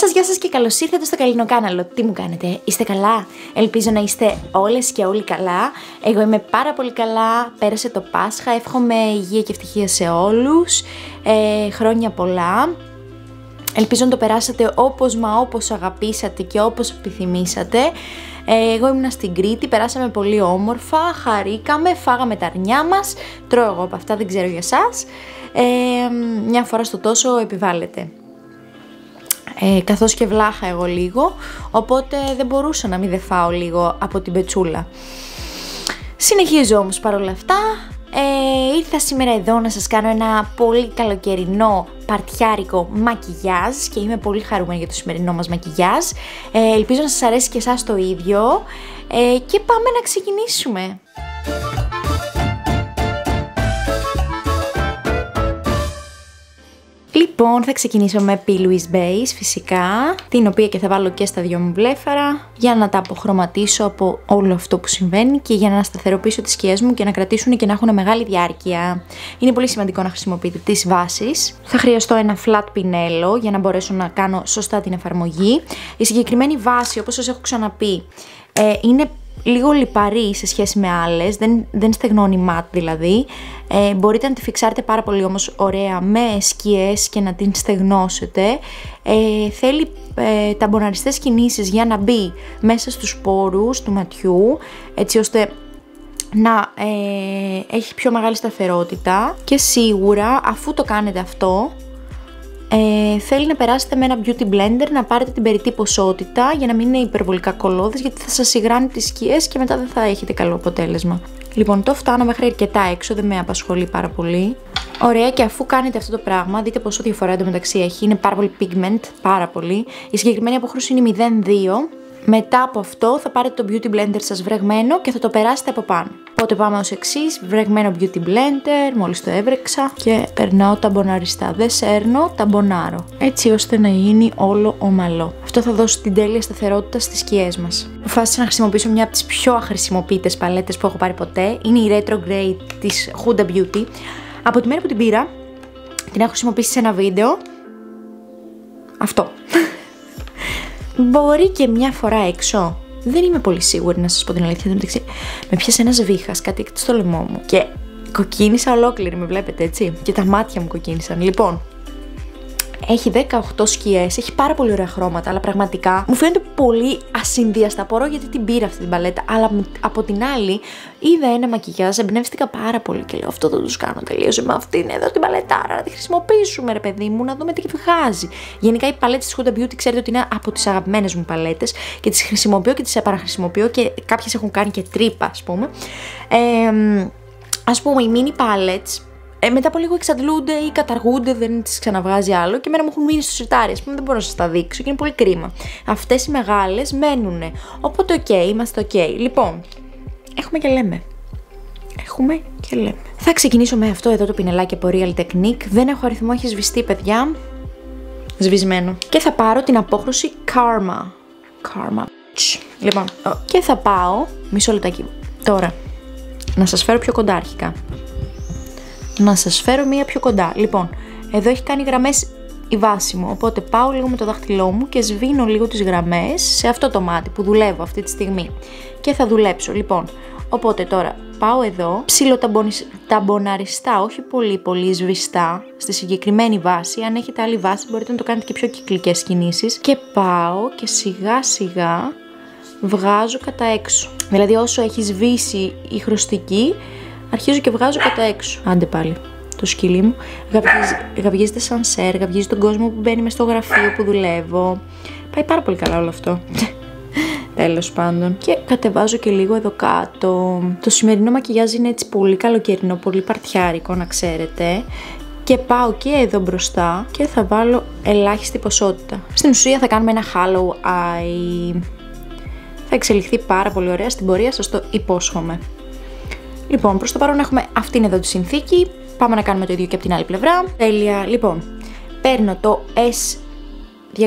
Σας γεια σας και καλώς ήρθατε στο Καλλινό Κάναλο. Τι μου κάνετε, είστε καλά; Ελπίζω να είστε όλες και όλοι καλά. Εγώ είμαι πάρα πολύ καλά. Πέρασε το Πάσχα. Εύχομαι υγεία και ευτυχία σε όλους. Ε, χρόνια πολλά. Ελπίζω να το περάσατε όπως μα όπως αγαπήσατε και όπως επιθυμήσατε. Ε, εγώ ήμουν στην Κρήτη, περάσαμε πολύ όμορφα, χαρήκαμε, φάγαμε τα αρνιά μας, τρώω εγώ από αυτά, δεν ξέρω για σας. Ε, μια φορά στο τόσο επιβάλλεται ε, καθώς και βλάχα εγώ λίγο, οπότε δεν μπορούσα να μην δε φάω λίγο από την πετσούλα. Συνεχίζω όμως παρόλα αυτά, ε, ήρθα σήμερα εδώ να σας κάνω ένα πολύ καλοκαιρινό παρτιάρικο μακιγιάζ και είμαι πολύ χαρούμενη για το σημερινό μας μακιγιάζ. Ε, ελπίζω να σας αρέσει και εσάς το ίδιο ε, και πάμε να ξεκινήσουμε. Λοιπόν, θα ξεκινήσω με P. Louise Base φυσικά, την οποία και θα βάλω και στα δυο μου βλέφαρα για να τα αποχρωματίσω από όλο αυτό που συμβαίνει και για να σταθεροποιήσω τις σκιές μου και να κρατήσουν και να έχουν μεγάλη διάρκεια. Είναι πολύ σημαντικό να χρησιμοποιείτε τις βάσεις. Θα χρειαστώ ένα flat πινέλο για να μπορέσω να κάνω σωστά την εφαρμογή. Η συγκεκριμένη βάση, όπως σας έχω ξαναπεί, ε, είναι λίγο λιπαρή σε σχέση με άλλες, δεν, δεν στεγνώνει ματ δηλαδή. Ε, μπορείτε να τη φιξάρετε πάρα πολύ όμως ωραία με σκιές και να την στεγνώσετε. Ε, θέλει ε, ταμποναριστές κινήσεις για να μπει μέσα στους πόρους του ματιού, έτσι ώστε να ε, έχει πιο μεγάλη σταθερότητα και σίγουρα αφού το κάνετε αυτό ε, θέλει να περάσετε με ένα beauty blender να πάρετε την περιττή ποσότητα για να μην είναι υπερβολικά κολόδες γιατί θα σας υγράνει τις σκιές και μετά δεν θα έχετε καλό αποτέλεσμα. Λοιπόν, το φτάνω μέχρι αρκετά έξω, δεν με απασχολεί πάρα πολύ. Ωραία, και αφού κάνετε αυτό το πράγμα, δείτε πόσο διαφορά εντωμεταξύ έχει. Είναι πάρα πολύ pigment, πάρα πολύ. Η συγκεκριμένη απόχρωση είναι 0,2 μετά από αυτό θα πάρετε το beauty blender σας βρεγμένο και θα το περάσετε από πάνω. Οπότε πάμε ως εξής, βρεγμένο beauty blender, μόλις το έβρεξα και περνάω τα μποναριστά. Δεν σέρνω, τα μπονάρω. Έτσι ώστε να γίνει όλο ομαλό. Αυτό θα δώσει την τέλεια σταθερότητα στις σκιές μας. Αποφάσισα να χρησιμοποιήσω μια από τις πιο αχρησιμοποιητές παλέτες που έχω πάρει ποτέ. Είναι η Retro Grey της Huda Beauty. Από τη μέρα που την πήρα, την έχω χρησιμοποιήσει σε ένα βίντεο. Αυτό. Μπορεί και μια φορά έξω. Δεν είμαι πολύ σίγουρη να σας πω την αλήθεια. Με πιάσε ένας βήχας, κάτι στο λαιμό μου. Και κοκκίνησα ολόκληρη, με βλέπετε έτσι. Και τα μάτια μου κοκκίνησαν. Λοιπόν, έχει 18 σκιές, έχει πάρα πολύ ωραία χρώματα, αλλά πραγματικά μου φαίνεται πολύ ασυνδίαστα. Απορώ γιατί την πήρα αυτή την παλέτα. Αλλά από την άλλη, είδα ένα μακιγιάζ, εμπνεύστηκα πάρα πολύ και λέω αυτό θα τους κάνω. Τελείωσε με αυτήν εδώ την παλετάρα, να τη χρησιμοποιήσουμε, ρε παιδί μου, να δούμε τι βγάζει. Γενικά οι παλέτε της Huda Beauty ξέρετε ότι είναι από τις αγαπημένες μου παλέτες και τις χρησιμοποιώ και τις επαναχρησιμοποιώ και κάποιες έχουν κάνει και τρύπα, ας πούμε. Ε, Α πούμε, οι mini palettes ε, μετά από λίγο εξαντλούνται ή καταργούνται, δεν τις ξαναβγάζει άλλο και εμένα μου έχουν μείνει στο σιρτάρι. Α πούμε, δεν μπορώ να σας τα δείξω και είναι πολύ κρίμα. Αυτές οι μεγάλες μένουν. Οπότε, OK, okay, είμαστε OK. Okay. Λοιπόν, έχουμε και λέμε. Έχουμε και λέμε. Θα ξεκινήσω με αυτό εδώ το πινελάκι από Real Techniques. Δεν έχω αριθμό, έχει σβηστεί, παιδιά. Σβησμένο. Και θα πάρω την απόχρωση Karma. Karma. Λοιπόν, και θα πάω. Μισό λεπτάκι. Τώρα, να σας φέρω πιο κοντά αρχικά να σας φέρω μία πιο κοντά. Λοιπόν, εδώ έχει κάνει γραμμές η βάση μου, οπότε πάω λίγο με το δάχτυλό μου και σβήνω λίγο τις γραμμές σε αυτό το μάτι που δουλεύω αυτή τη στιγμή και θα δουλέψω. Λοιπόν, οπότε τώρα πάω εδώ, ψιλοταμποναριστά, όχι πολύ πολύ σβηστά, στη συγκεκριμένη βάση. Αν έχετε άλλη βάση μπορείτε να το κάνετε και πιο κυκλικές κινήσεις και πάω και σιγά σιγά βγάζω κατά έξω. Δηλαδή όσο έχει σβήσει η χρωστική αρχίζω και βγάζω κατά έξω. Άντε πάλι το σκυλί μου. Γαβγίζεται σαν σερ, γαβγίζει τον κόσμο που μπαίνει μες στο γραφείο που δουλεύω. Πάει πάρα πολύ καλά όλο αυτό. Τέλος πάντων. Και κατεβάζω και λίγο εδώ κάτω. Το σημερινό μακιγιάζ είναι έτσι πολύ καλοκαιρινό, πολύ παρτιάρικο να ξέρετε. Και πάω και εδώ μπροστά και θα βάλω ελάχιστη ποσότητα. Στην ουσία θα κάνουμε ένα hollow eye. Θα εξελιχθεί πάρα πολύ ωραία στην πορεία, σας το υπόσχομαι. Λοιπόν, προς το παρόν έχουμε αυτήν εδώ τη συνθήκη. Πάμε να κάνουμε το ίδιο και από την άλλη πλευρά. Τέλεια. Λοιπόν, παίρνω το S221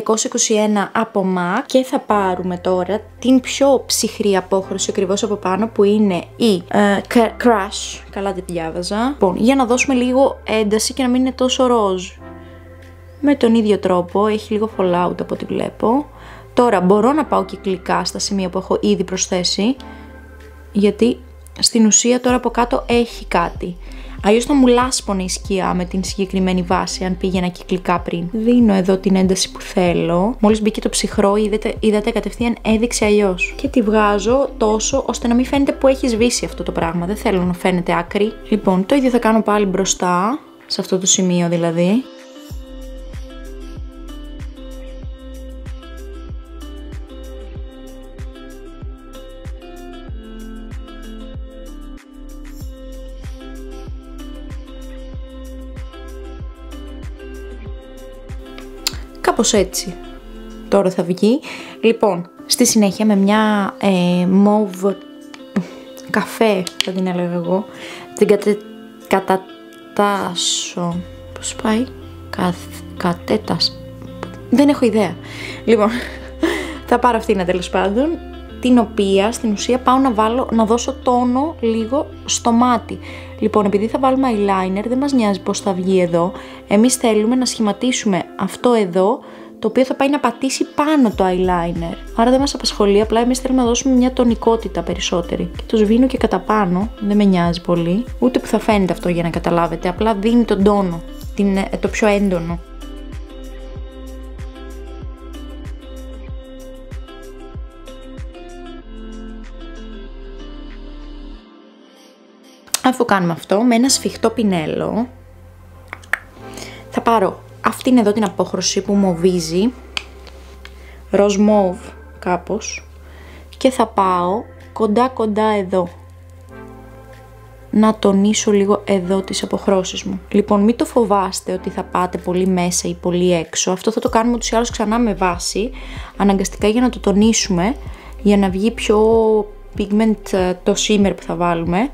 από MAC και θα πάρουμε τώρα την πιο ψυχρή απόχρωση ακριβώς από πάνω που είναι η uh, Crush, καλά τη διάβαζα. Λοιπόν, για να δώσουμε λίγο ένταση και να μην είναι τόσο ροζ. με τον ίδιο τρόπο, έχει λίγο fallout από ό,τι βλέπω. Τώρα μπορώ να πάω κυκλικά στα σημεία που έχω ήδη προσθέσει, γιατί στην ουσία τώρα από κάτω έχει κάτι. Αλλιώς θα μου λάσπωνε η σκιά με την συγκεκριμένη βάση, αν πήγαινα κυκλικά πριν. Δίνω εδώ την ένταση που θέλω. Μόλις μπήκε το ψυχρό, είδατε, είδατε κατευθείαν έδειξε αλλιώς. Και τη βγάζω τόσο ώστε να μην φαίνεται που έχει σβήσει αυτό το πράγμα. Δεν θέλω να φαίνεται άκρη. Λοιπόν, το ίδιο θα κάνω πάλι μπροστά, σε αυτό το σημείο δηλαδή. Κάπως έτσι τώρα θα βγει. Λοιπόν, στη συνέχεια με μια ε, μοβ καφέ θα την έλεγα εγώ, την κατε, κατατάσω. Πώς πάει; Καθ, κατέτας. Δεν έχω ιδέα. Λοιπόν, θα πάρω αυτήν τέλος πάντων την οποία στην ουσία πάω να βάλω, να δώσω τόνο λίγο στο μάτι. Λοιπόν, επειδή θα βάλουμε eyeliner, δεν μας νοιάζει πώς θα βγει εδώ. Εμείς θέλουμε να σχηματίσουμε αυτό εδώ, το οποίο θα πάει να πατήσει πάνω το eyeliner. Άρα δεν μας απασχολεί, απλά εμείς θέλουμε να δώσουμε μια τονικότητα περισσότερη. Και το σβήνω και κατά πάνω, δεν με νοιάζει πολύ. Ούτε που θα φαίνεται αυτό για να καταλάβετε, απλά δίνει τον τόνο, την, το πιο έντονο. Αφού κάνουμε αυτό, με ένα σφιχτό πινέλο θα πάρω αυτήν εδώ την απόχρωση που μοβίζει, ροζ μόβ κάπως και θα πάω κοντά κοντά εδώ να τονίσω λίγο εδώ τις αποχρώσεις μου. Λοιπόν, μην το φοβάστε ότι θα πάτε πολύ μέσα ή πολύ έξω. Αυτό θα το κάνουμε ούτως ή άλλως ξανά με βάση, αναγκαστικά για να το τονίσουμε, για να βγει πιο pigment ε, το shimmer που θα βάλουμε.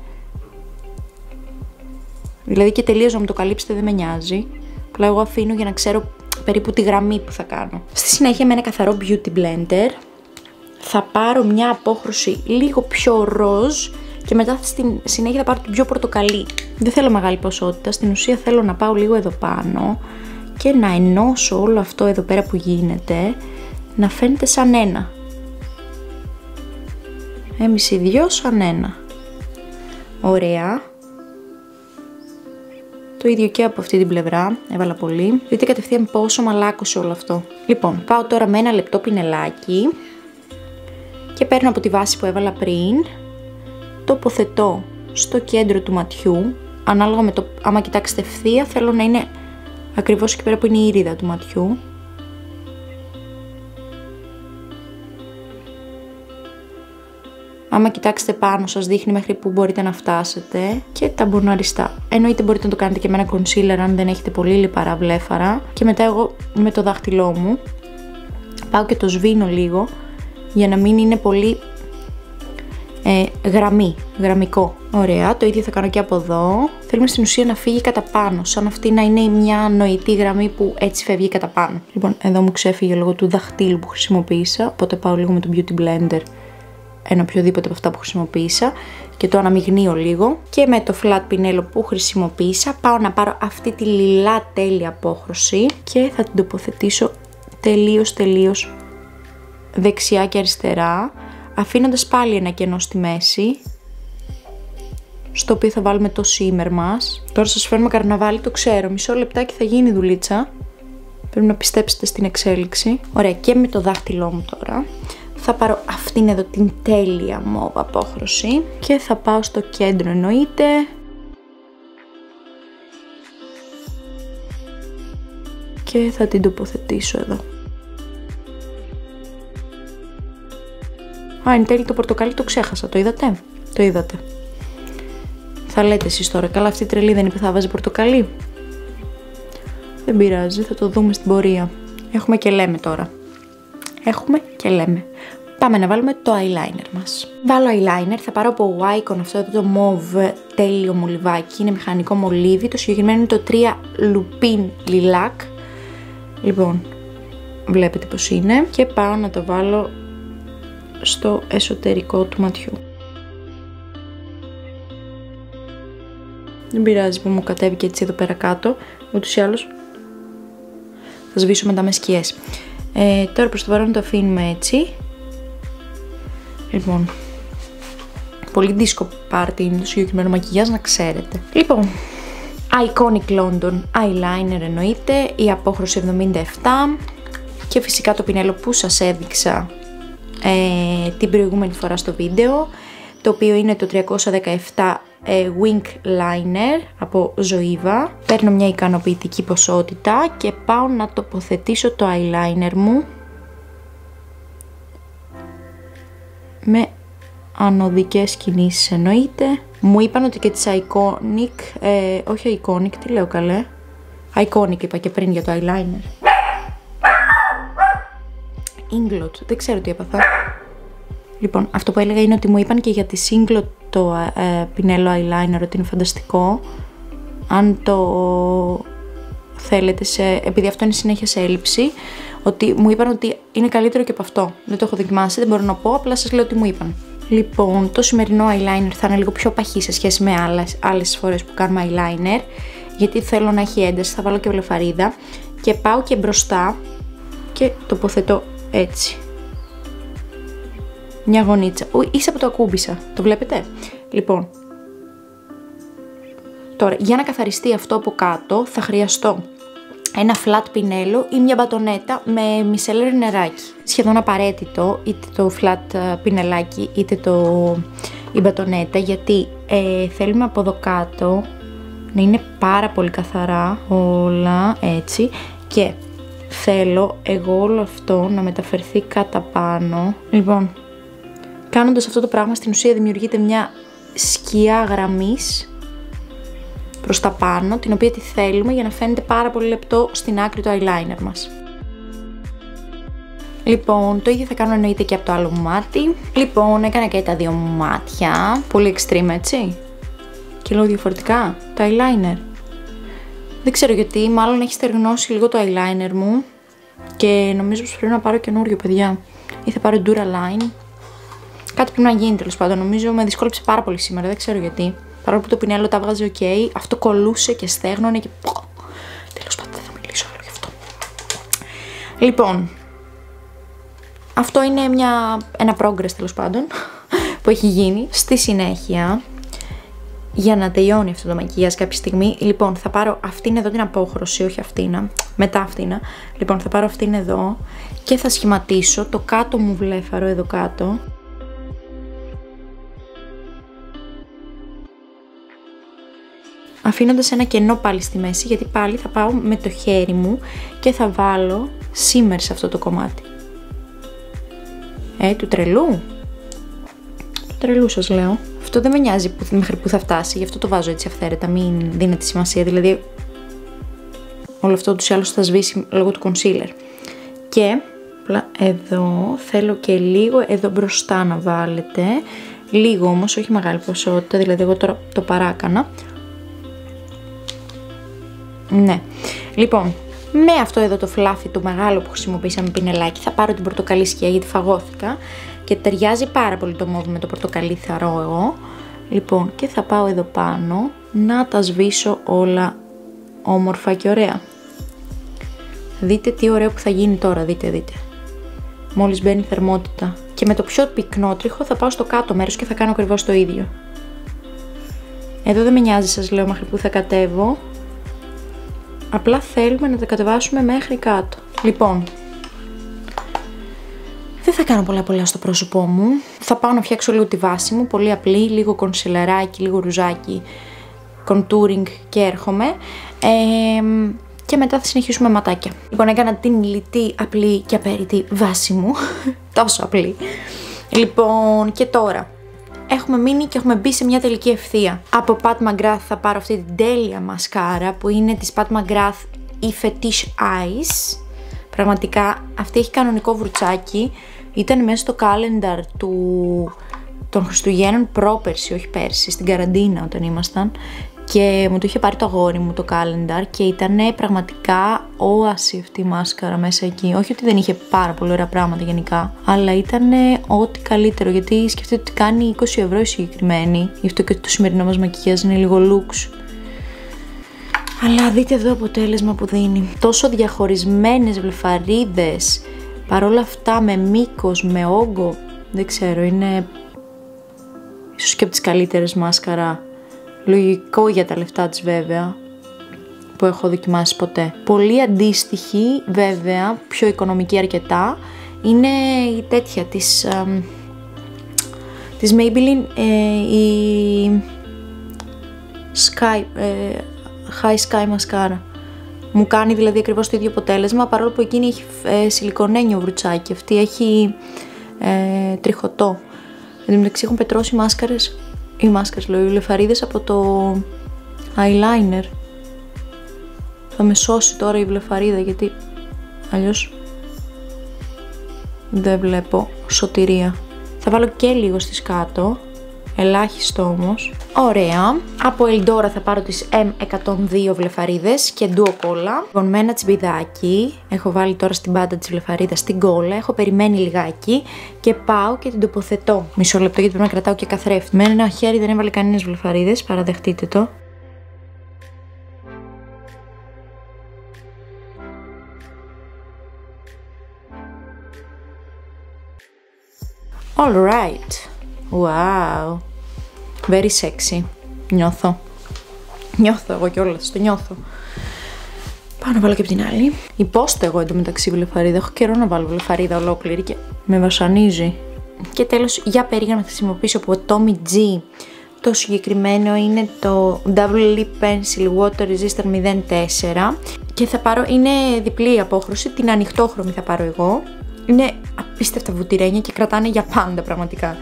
Δηλαδή και τελείως να μου το καλύψετε δεν με νοιάζει. Απλά εγώ αφήνω για να ξέρω περίπου τη γραμμή που θα κάνω. Στη συνέχεια με ένα καθαρό beauty blender θα πάρω μια απόχρωση λίγο πιο ροζ και μετά στη συνέχεια θα πάρω την πιο πορτοκαλί. Δεν θέλω μεγάλη ποσότητα, στην ουσία θέλω να πάω λίγο εδώ πάνω και να ενώσω όλο αυτό εδώ πέρα που γίνεται να φαίνεται σαν ένα. Έμιση δυο σαν ένα. Ωραία. Το ίδιο και από αυτή την πλευρά, έβαλα πολύ. Δείτε κατευθείαν πόσο μαλάκωσε όλο αυτό. Λοιπόν, πάω τώρα με ένα λεπτό πινελάκι και παίρνω από τη βάση που έβαλα πριν, τοποθετώ στο κέντρο του ματιού, ανάλογα με το, άμα κοιτάξετε ευθεία, θέλω να είναι ακριβώς εκεί πέρα που είναι η ήριδα του ματιού. Άμα κοιτάξετε πάνω σας δείχνει μέχρι που μπορείτε να φτάσετε και τα μπορναριστά. Εννοείται μπορείτε να το κάνετε και με ένα concealer αν δεν έχετε πολύ λιπαρά βλέφαρα. Και μετά εγώ με το δάχτυλό μου πάω και το σβήνω λίγο για να μην είναι πολύ ε, γραμμή, γραμμικό. Ωραία, το ίδιο θα κάνω και από εδώ. Θέλουμε στην ουσία να φύγει κατά πάνω, σαν αυτή να είναι μια νοητή γραμμή που έτσι φεύγει κατά πάνω. Λοιπόν, εδώ μου ξέφυγε λόγω του δαχτύλου που χρησιμοποίησα, οπότε πάω λίγο με το Beauty Blender ένα οποιοδήποτε από αυτά που χρησιμοποίησα και το αναμειγνύω λίγο και με το flat πινέλο που χρησιμοποίησα πάω να πάρω αυτή τη λιλά τέλεια απόχρωση και θα την τοποθετήσω τελείως τελείως δεξιά και αριστερά αφήνοντας πάλι ένα κενό στη μέση στο οποίο θα βάλουμε το σήμερ μας. Τώρα σας φέρνουμε καρναβάλι, το ξέρω, μισό λεπτάκι θα γίνει δουλίτσα. Πρέπει να πιστέψετε στην εξέλιξη. Ωραία, και με το δάχτυλό μου τώρα θα πάρω αυτήν εδώ την τέλεια μόβ απόχρωση και θα πάω στο κέντρο εννοείται και θα την τοποθετήσω εδώ. Α, εν τέλει το πορτοκάλι το ξέχασα, το είδατε, το είδατε. Θα λέτε εσείς τώρα, καλά αυτή η τρελή δεν είπε θα βάζει πορτοκαλί; Δεν πειράζει, θα το δούμε στην πορεία. Έχουμε και λέμε τώρα. Έχουμε και λέμε. Πάμε να βάλουμε το eyeliner μας. Βάλω eyeliner, θα πάρω από Wycon αυτό εδώ το mauve τέλειο μολυβάκι, είναι μηχανικό μολύβι, το συγκεκριμένο είναι το 3 Lupin Lilac. Λοιπόν, βλέπετε πως είναι και πάω να το βάλω στο εσωτερικό του ματιού. Δεν πειράζει που μου κατέβηκε έτσι εδώ πέρα κάτω, ούτως ή άλλως Θα σβήσω μετά με σκιές. Ε, τώρα προς το παρόν το αφήνουμε έτσι. Λοιπόν, πολύ δίσκο πάρτι είναι το συγκεκριμένο μακιγιάζ να ξέρετε. Λοιπόν, Iconic London Eyeliner εννοείται, η απόχρωση 77 και φυσικά το πινέλο που σας έδειξα ε, την προηγούμενη φορά στο βίντεο το οποίο είναι το 317 ε, Wink Liner από Zoeva. Παίρνω μια ικανοποιητική ποσότητα και πάω να τοποθετήσω το eyeliner μου με ανωδικές κινήσεις εννοείται. Μου είπαν ότι και τις Iconic, ε, όχι Iconic, τι λέω καλέ, Iconic είπα και πριν για το eyeliner. Inglot, δεν ξέρω τι έπαθα. Λοιπόν, αυτό που έλεγα είναι ότι μου είπαν και για τη Inglot το ε, πινέλο eyeliner ότι είναι φανταστικό. Αν το θέλετε, σε, επειδή αυτό είναι συνέχεια σε έλλειψη, ότι μου είπαν ότι είναι καλύτερο και από αυτό. Δεν το έχω δοκιμάσει, δεν μπορώ να πω, απλά σας λέω ότι μου είπαν. Λοιπόν, το σημερινό eyeliner θα είναι λίγο πιο παχύ σε σχέση με άλλες, άλλες φορές που κάνουμε eyeliner, γιατί θέλω να έχει ένταση, θα βάλω και βλεφαρίδα και πάω και μπροστά και τοποθετώ έτσι. Μια γωνίτσα. Ου, ίσα που το ακούμπησα. Το βλέπετε; Λοιπόν. Τώρα, για να καθαριστεί αυτό από κάτω θα χρειαστώ ένα flat πινέλο ή μια μπατονέτα με μισελέρ νεράκι. Σχεδόν απαραίτητο είτε το flat ε, πινελάκι είτε το, η μπατονέτα γιατί ε, θέλουμε από εδώ κάτω να είναι πάρα πολύ καθαρά όλα έτσι και θέλω εγώ όλο αυτό να μεταφερθεί κατά πάνω. Λοιπόν, κάνοντας αυτό το πράγμα στην ουσία δημιουργείται μια σκιά γραμμής προς τα πάνω, την οποία τη θέλουμε για να φαίνεται πάρα πολύ λεπτό στην άκρη του eyeliner μας. Λοιπόν, το ίδιο θα κάνω εννοείται και από το άλλο μου μάτι. Λοιπόν, έκανα και τα δύο μου μάτια. Πολύ extreme, έτσι. Και λίγο διαφορετικά. Το eyeliner. Δεν ξέρω γιατί, μάλλον έχει στεργνώσει λίγο το eyeliner μου. Και νομίζω πως πρέπει να πάρω καινούριο, παιδιά. Ή θα πάρω Duraline. Κάτι πρέπει να γίνει τέλος πάντων. Νομίζω με δυσκόλεψε πάρα πολύ σήμερα, δεν ξέρω γιατί. Παρόλο που το πινέλο τα βγάζει ok, αυτό κολούσε και στέγνωνε και. Τέλος πάντων, δεν θα μιλήσω άλλο γι' αυτό. Λοιπόν, αυτό είναι μια, ένα progress τέλος πάντων που έχει γίνει. Στη συνέχεια, για να τελειώνει αυτό το μακιγιάζ κάποια στιγμή, λοιπόν, θα πάρω αυτήν εδώ την απόχρωση, όχι αυτήν, μετά αυτήν. Λοιπόν, θα πάρω αυτήν εδώ και θα σχηματίσω το κάτω μου βλέφαρο εδώ κάτω αφήνοντας ένα κενό πάλι στη μέση γιατί πάλι θα πάω με το χέρι μου και θα βάλω σήμερ σε αυτό το κομμάτι. Ε, του τρελού. Του τρελού σας λέω. Αυτό δεν με νοιάζει που, μέχρι που θα φτάσει, γι' αυτό το βάζω έτσι αυθαίρετα, μην δίνετε σημασία, δηλαδή όλο αυτό τους άλλους θα σβήσει λόγω του concealer. Και εδώ θέλω και λίγο εδώ μπροστά να βάλετε, λίγο όμως, όχι μεγάλη ποσότητα, δηλαδή εγώ τώρα το παράκανα, ναι. Λοιπόν, με αυτό εδώ το φλάφι το μεγάλο που χρησιμοποίησαμε πινελάκι θα πάρω την πορτοκαλί σκιά γιατί φαγώθηκα και ταιριάζει πάρα πολύ το μόβι με το πορτοκαλί θαρώ εγώ. Λοιπόν, και θα πάω εδώ πάνω να τα σβήσω όλα όμορφα και ωραία. Δείτε τι ωραίο που θα γίνει τώρα, δείτε, δείτε. Μόλις μπαίνει η θερμότητα. Και με το πιο πυκνό τρίχο θα πάω στο κάτω μέρος και θα κάνω ακριβώς το ίδιο. Εδώ δεν με νοιάζει σας λέω μέχρι που θα κατέβω. Απλά θέλουμε να τα κατεβάσουμε μέχρι κάτω. Λοιπόν, δεν θα κάνω πολλά πολλά στο πρόσωπό μου. Θα πάω να φτιάξω λίγο τη βάση μου, πολύ απλή, λίγο κονσιλεράκι, λίγο ρουζάκι, contouring και έρχομαι. και μετά θα συνεχίσουμε ματάκια. Λοιπόν, έκανα την λιτή, απλή και απέριτη βάση μου. Τόσο απλή. Λοιπόν, και τώρα έχουμε μείνει και έχουμε μπει σε μια τελική ευθεία. Από Pat McGrath θα πάρω αυτή την τέλεια μασκάρα που είναι της Pat McGrath η Fetish Eyes. Πραγματικά αυτή έχει κανονικό βουρτσάκι. Ήταν μέσα στο calendar του των Χριστουγέννων πρόπερση, όχι πέρσι, στην καραντίνα όταν ήμασταν και μου το είχε πάρει το αγόρι μου το calendar και ήταν πραγματικά όαση αυτή η μάσκαρα μέσα εκεί. Όχι ότι δεν είχε πάρα πολύ ωραία πράγματα γενικά, αλλά ήταν ό,τι καλύτερο γιατί σκεφτείτε ότι κάνει 20 ευρώ η συγκεκριμένη, γι' αυτό και το σημερινό μας μακιγιάζ είναι λίγο looks. Αλλά δείτε εδώ αποτέλεσμα που δίνει. Τόσο διαχωρισμένες βλεφαρίδες, παρόλα αυτά με μήκος, με όγκο, δεν ξέρω, είναι ίσως και από τις καλύτερες μάσκαρα. Λογικό για τα λεφτά της βέβαια, που έχω δοκιμάσει ποτέ. Πολύ αντίστοιχη βέβαια, πιο οικονομική αρκετά, είναι η τέτοια της, της Maybelline, ε, η Sky, ε, High Sky Mascara. Μου κάνει δηλαδή ακριβώς το ίδιο αποτέλεσμα, παρόλο που εκείνη έχει ε, σιλικονένιο βρουτσάκι, αυτή έχει ε, τριχωτό. Εν τω μεταξύ έχουν πετρώσει μάσκαρες, ή μάσκαρες λέω, λεφαρίδες από το eyeliner. Θα με σώσει τώρα η βλεφαρίδα γιατί αλλιώς δεν βλέπω σωτηρία. Θα βάλω και λίγο στις κάτω ελάχιστο όμως. Ωραία. Από Eldora θα πάρω τις M102 βλεφαρίδες και Duo Cola. Λοιπόν, με ένα τσιμπιδάκι, έχω βάλει τώρα στην πάντα της βλεφαρίδας στην κόλλα, έχω περιμένει λιγάκι και πάω και την τοποθετώ. Μισό λεπτό γιατί πρέπει να κρατάω και καθρέφτη. Με ένα χέρι δεν έβαλε κανένας βλεφαρίδες, παραδεχτείτε το. Alright. Wow. Very sexy. Νιώθω. Νιώθω εγώ κιόλας, το νιώθω. Πάω να βάλω και από την άλλη. Υπόστε εγώ εντωμεταξύ βλεφαρίδα. Έχω καιρό να βάλω βλεφαρίδα ολόκληρη και με βασανίζει. Και τέλος, για περίγα να χρησιμοποιήσω από Tommy G. Το συγκεκριμένο είναι το Double Lip Pencil Water Resistor 04 και θα πάρω, είναι διπλή η απόχρωση, την ανοιχτόχρωμη θα πάρω εγώ. Είναι απίστευτα βουτυρένια και κρατάνε για πάντα πραγματικά.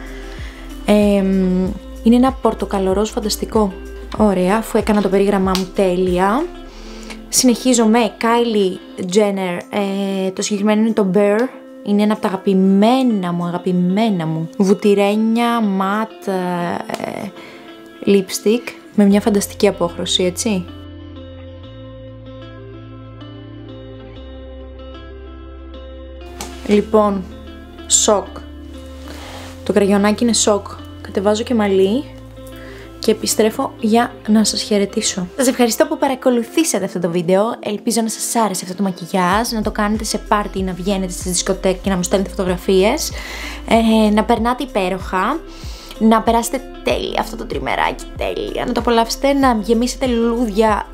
Ε, είναι ένα πορτοκαλορός φανταστικό. Ωραία, αφού έκανα το περίγραμμά μου τέλεια. Συνεχίζω με Kylie Jenner, ε, το συγκεκριμένο είναι το Bear. Είναι ένα από τα αγαπημένα μου, αγαπημένα μου. Βουτυρένια, ματ, ε, lipstick, με μια φανταστική απόχρωση, έτσι. Λοιπόν, σοκ. Το κραγιονάκι είναι σοκ κατεβάζω και μαλλί και επιστρέφω για να σας χαιρετήσω. Σας ευχαριστώ που παρακολουθήσατε αυτό το βίντεο. Ελπίζω να σας άρεσε αυτό το μακιγιάζ, να το κάνετε σε πάρτι, να βγαίνετε στη δισκοτέκ και να μου στέλνετε φωτογραφίες, ε, να περνάτε υπέροχα, να περάσετε τέλεια αυτό το τριμεράκι, τέλεια, να το απολαύσετε, να γεμίσετε λουλούδια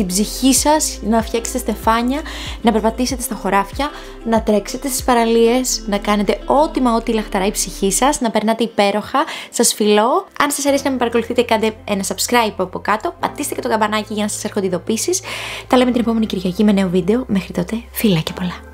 την ψυχή σας, να φτιάξετε στεφάνια, να περπατήσετε στα χωράφια, να τρέξετε στις παραλίες, να κάνετε ό,τι μα ό,τι λαχταρά η ψυχή σας, να περνάτε υπέροχα, σας φιλώ. Αν σας αρέσει να με παρακολουθείτε κάντε ένα subscribe από κάτω, πατήστε και το καμπανάκι για να σας έρχονται ειδοποίησεις. Τα λέμε την επόμενη Κυριακή με νέο βίντεο. Μέχρι τότε, φιλάκια πολλά.